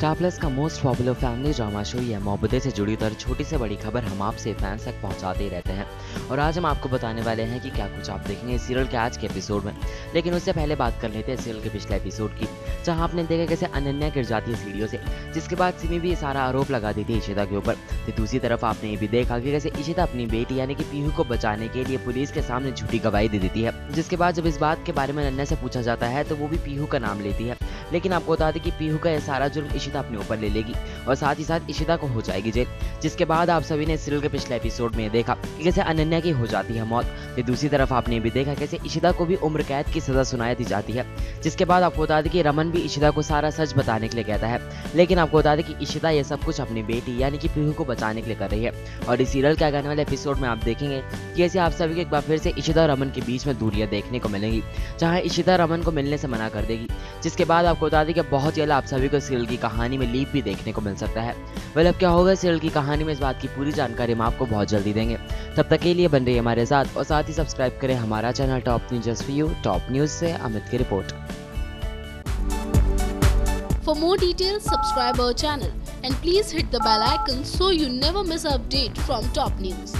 Star Plus का most popular family drama show यह मोहब्बतें से जुड़ी तर छोटी से बड़ी खबर हम आपसे फैंस तक पहुंचाते ही रहते हैं। और आज हम आपको बताने वाले हैं कि क्या कुछ आप देखेंगे इस सीरियल के आज के एपिसोड में। लेकिन उससे पहले बात कर लेते हैं सीरियल के पिछले एपिसोड की, जहाँ आपने देखा कैसे अनन्या गिर जाती है सीढ़ियों से, जिसके बाद सिमी भी सारा आरोप लगा देती है इशिता के ऊपर। तो दूसरी तरफ़ आपने ये भी देखा कि कैसे इशिता अपनी बेटी यानी कि पीहू को बचाने के लिए पुलिस के सामने झूठी गवाही दे देती है, जिसके बाद जब इस बात के बारे में अनन्या से पूछा जाता है तो वो भी पीहू का नाम लेती है। लेकिन आपको बता दें कि पीहू का यह सारा जुर्म इशिता अपने ऊपर ले लेगी और साथ ही साथ इशिता को हो जाएगी जेल, जिसके बाद आप सभी ने सीरियल के पिछले एपिसोड में देखा कि कैसे अनन्या की हो जाती है मौत। फिर दूसरी तरफ़ आपने भी देखा कैसे इशिता को भी उम्र कैद की सजा सुनाई दी जाती है, जिसके बाद आपको बता दें कि रमन भी इशिता को सारा सच बताने के लिए कहता है। लेकिन आपको बता दें कि इशिता ये सब कुछ अपनी बेटी यानी कि पीहू को बचाने के लिए कर रही है। और इस सीरियल के आने वाले एपिसोड में आप देखेंगे कि ऐसे आप सभी को एक बार फिर से इशिता और रमन के बीच में दूरियाँ देखने को मिलेंगी, जहाँ इशिता रमन को मिलने से मना कर देगी। जिसके बाद आपको बता दें कि बहुत जल्द आप सभी को सीरियल की कहानी में लीप भी देखने को मिल सकता है। वेल अब क्या होगा? सीरियल की कहानी में इस बात की पूरी जानकारी हम आपको बहुत जल्दी देंगे। तब तक के लिए बन रही हमारे साथ और साथ ही सब्सक्राइब करें हमारा channel top news for you top news से अमित की report. For more details, subscribe our channel and please hit the bell icon so you never miss an update from top news.